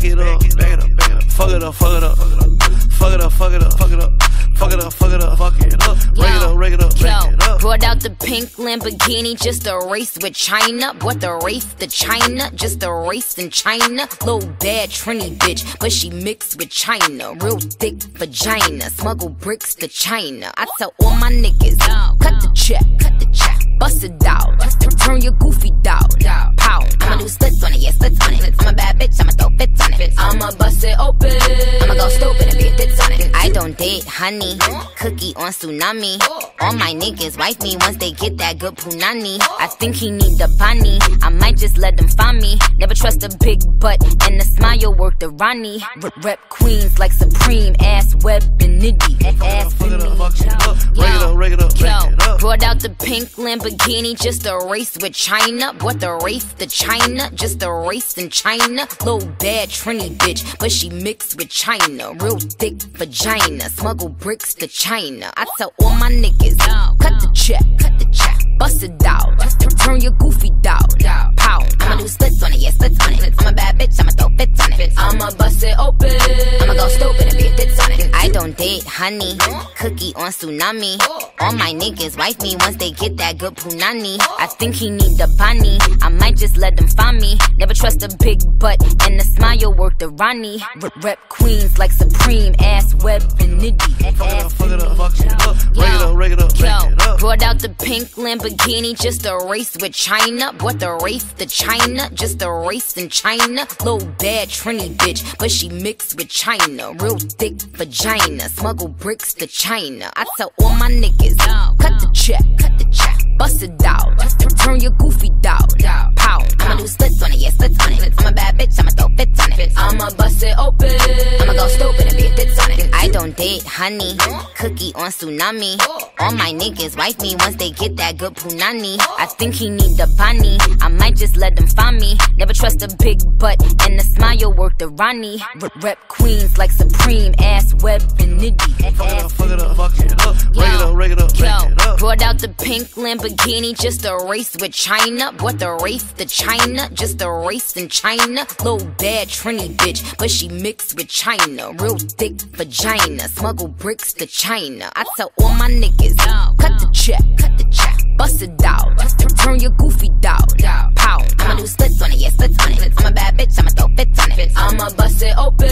back it up, back it up, back it up. Fuck it up, fuck it up, fuck it up, fuck it up, fuck it up, fuck it up, fuck it up, fuck it up. Break it up, break it up, break Yo, it up. brought out the pink Lamborghini just a race with China. What the race to China? Just a race in China. Little bad Trini bitch, but she mixed with China. Real thick vagina. Smuggle bricks to China. I tell all my niggas, cut the check, cut the check. Bust it out, turn your goofy dog. Pow, I'ma do splits on don't date honey, cookie on tsunami. All my niggas wife me once they get that good punani. I think he need the bunny, I might just let them find me. Never trust a big butt and a smile work the Ronnie. R- rep queens like Supreme, ass web and nitty. Ass Fuck it brought out the pink Lamborghini just a race with China. What the race to China? Just a race in China. Little bad Trini bitch, but she mixed with China. Real thick vagina. Smuggle bricks to China. I tell all my niggas, cut the check, cut the check. Bust it out, turn your goofy dog. Pow, I'ma do splits on it, yeah, splits on it. I'm a bad bitch, don't date honey, cookie on tsunami. All my niggas wife me once they get that good punani. I think he need the bunny, I might just let them find me. Never trust a big butt and the smile work the Ronnie. R- rep queens like Supreme, ass web and nitty. Fuck it up, fuck it up. Break it up, break it up, brought out the pink Lamborghini just a race with China. What the race to China? Just a race in China. Little bad Trini bitch, but she mixed with China. Real thick vagina. Smuggle bricks to China. I tell all my niggas, cut the check, cut the check. Bust it out, turn your goofy dog. Pow, I'ma do splits on it, yeah, splits on it. I'm a bad bitch, I'ma throw fits on it. I'ma bust it open, I'ma go stupid and be a fits on it. I don't date honey, cookie on tsunami. All my niggas wife me once they get that good punani. I think he need the bunny, I might just let them find me. Never trust a big butt and the smile work the Ronnie. R- rep queens like Supreme, ass web and nitty. The pink Lamborghini just a race with China. What the race to China? Just a race in China. Little bad Trini bitch, but she mixed with China. Real thick vagina. Smuggle bricks to China. I tell all my niggas, cut the check, cut the check. Bust it out, turn your goofy dog. Pow, I'ma do splits on it, yeah, splits on it. I'm a bad bitch, I'ma throw fits on it. I'ma bust it open,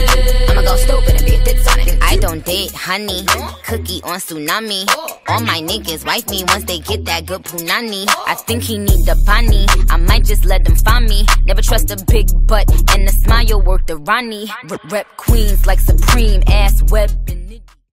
I'ma go stupid and be a fits on it. I don't date honey, cookie on tsunami. All my niggas wife me once they get that good punani. I think he need the bunny, I might just let them find me. Never trust a big butt and the smile work the Ronnie. R- rep queens like Supreme, ass web